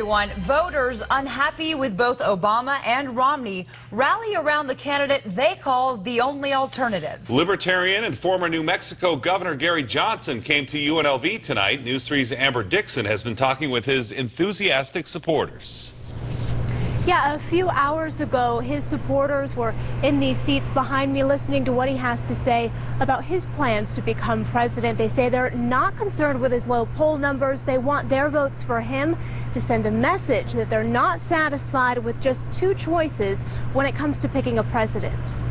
Everyone, voters unhappy with both Obama and Romney rally around the candidate they call the only alternative. Libertarian and former New Mexico Governor Gary Johnson came to UNLV tonight. News 3's Amber Dixon has been talking with his enthusiastic supporters. Yeah, a few hours ago, his supporters were in these seats behind me listening to what he has to say about his plans to become president. They say they're not concerned with his low poll numbers. They want their votes for him to send a message that they're not satisfied with just two choices when it comes to picking a president.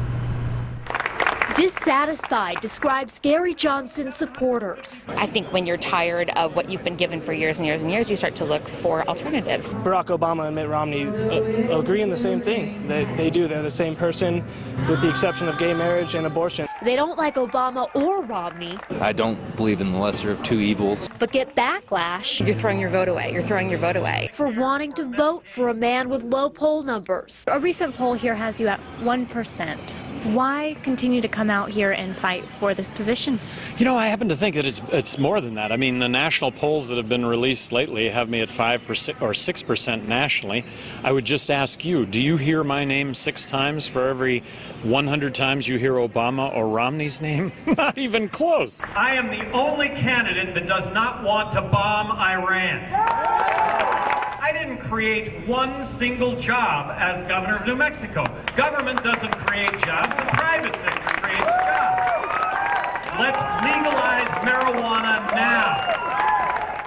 Dissatisfied describes Gary Johnson supporters. I think when you're tired of what you've been given for years and years and years, you start to look for alternatives. Barack Obama and Mitt Romney uh, agree in the same thing. They, they do. They're the same person, with the exception of gay marriage and abortion. They don't like Obama or Romney. I don't believe in the lesser of two evils. But get backlash. You're throwing your vote away. You're throwing your vote away. For wanting to vote for a man with low poll numbers. A recent poll here has you at 1%. Why continue to come out here and fight for this position? You know, I happen to think that it's it's more than that. I mean, the national polls that have been released lately have me at five or six percent nationally. I would just ask you: Do you hear my name six times for every 100 times you hear Obama or Romney's name? not even close. I am the only candidate that does not want to bomb Iran. I didn't create one single job as governor of New Mexico. Government doesn't create jobs, the private sector creates jobs. Let's legalize marijuana now.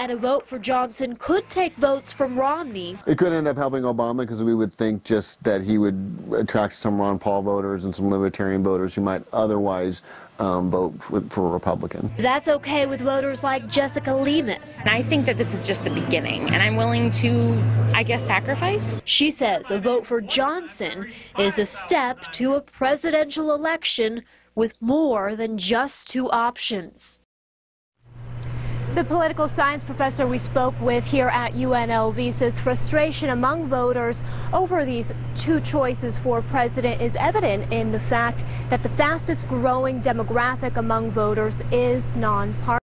And a vote for Johnson could take votes from Romney. It could end up helping Obama because we would think just that he would attract some Ron Paul voters and some libertarian voters who might otherwise um, vote for, a Republican. That's okay with voters like Jessica Lemus. I think that this is just the beginning, and I'm willing to, I guess, sacrifice. She says a vote for Johnson is a step to a presidential election with more than just two options. The political science professor we spoke with here at UNLV says frustration among voters over these two choices for president is evident in the fact that the fastest growing demographic among voters is nonpartisan.